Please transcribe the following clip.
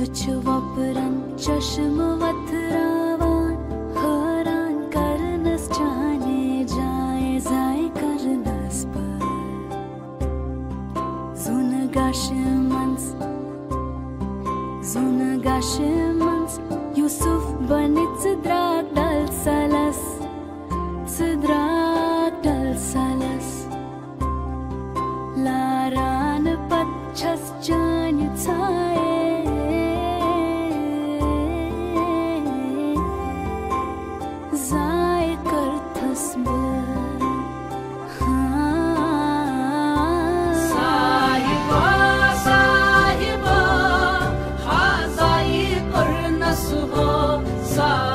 कुछ वपरन चशम वथरावान हरान करनस जाने जाए जाए करनस पर सुन गाश मंस सुन गाश मंस यूसुफ बनित सिद्राक दल सलस far.